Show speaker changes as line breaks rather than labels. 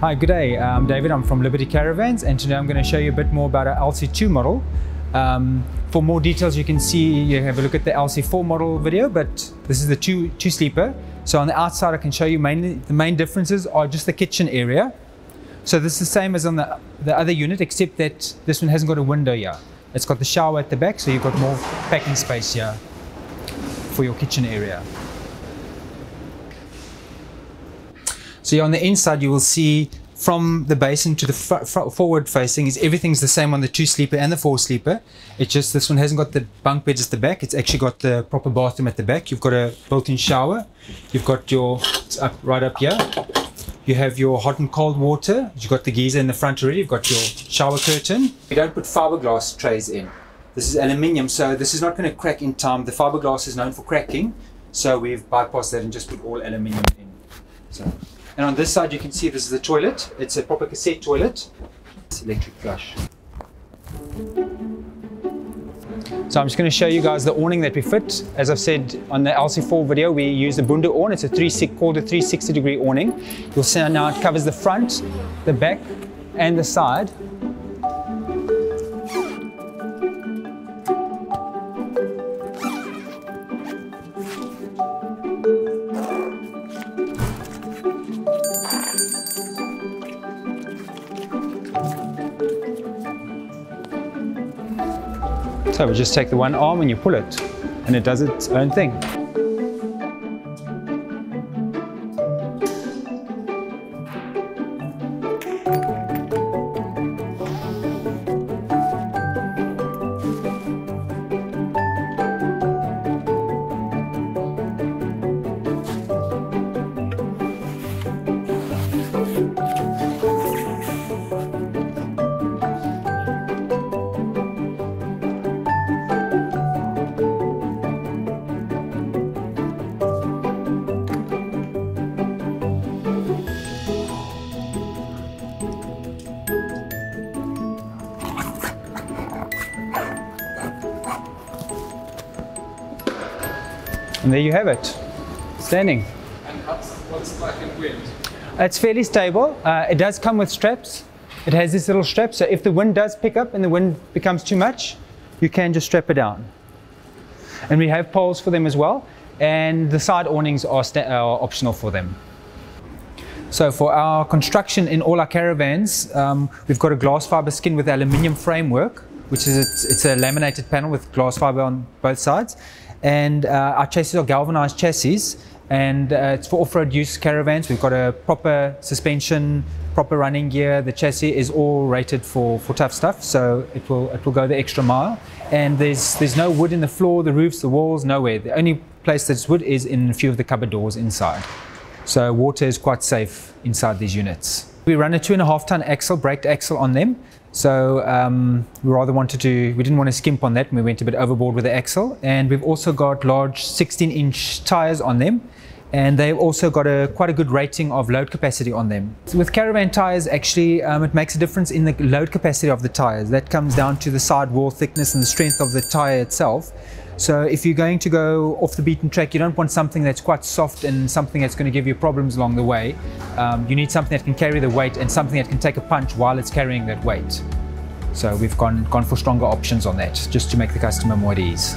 Hi, good day. I'm David. I'm from Liberty Caravans, and today I'm going to show you a bit more about our LC2 model. Um, for more details, you can see you have a look at the LC4 model video, but this is the two two sleeper. So on the outside, I can show you mainly the main differences are just the kitchen area. So this is the same as on the the other unit, except that this one hasn't got a window here. It's got the shower at the back, so you've got more packing space here for your kitchen area. So on the inside, you will see from the basin to the forward facing is everything's the same on the two sleeper and the four sleeper. It's just this one hasn't got the bunk beds at the back. It's actually got the proper bathroom at the back. You've got a built-in shower. You've got your up right up here. You have your hot and cold water. You've got the geyser in the front already. You've got your shower curtain. We don't put fiberglass trays in. This is aluminium, so this is not going to crack in time. The fiberglass is known for cracking, so we've bypassed that and just put all aluminium in. So. And on this side you can see this is the toilet. It's a proper cassette toilet. It's electric flush. So I'm just going to show you guys the awning that we fit. As I've said on the LC4 video, we use the Bunda awning. It's a 3, called a 360 degree awning. You'll see now it covers the front, the back, and the side. So we just take the one arm and you pull it and it does its own thing. And there you have it, standing.
And what's it like in wind?
It's fairly stable. Uh, it does come with straps. It has this little strap, so if the wind does pick up and the wind becomes too much, you can just strap it down. And we have poles for them as well, and the side awnings are, are optional for them. So for our construction in all our caravans, um, we've got a glass fiber skin with aluminium framework, which is a, it's a laminated panel with glass fiber on both sides and uh, our chassis are galvanized chassis and uh, it's for off-road use caravans. We've got a proper suspension, proper running gear. The chassis is all rated for, for tough stuff, so it will it will go the extra mile. And there's there's no wood in the floor, the roofs, the walls, nowhere. The only place that's wood is in a few of the cupboard doors inside. So water is quite safe inside these units. We run a two and a half ton axle, braked axle on them. So um, we rather wanted to, we didn't want to skimp on that and we went a bit overboard with the axle. And we've also got large 16 inch tires on them. And they've also got a quite a good rating of load capacity on them. So with caravan tires, actually, um, it makes a difference in the load capacity of the tires. That comes down to the sidewall thickness and the strength of the tire itself. So if you're going to go off the beaten track, you don't want something that's quite soft and something that's going to give you problems along the way. Um, you need something that can carry the weight and something that can take a punch while it's carrying that weight. So we've gone, gone for stronger options on that, just to make the customer more at ease.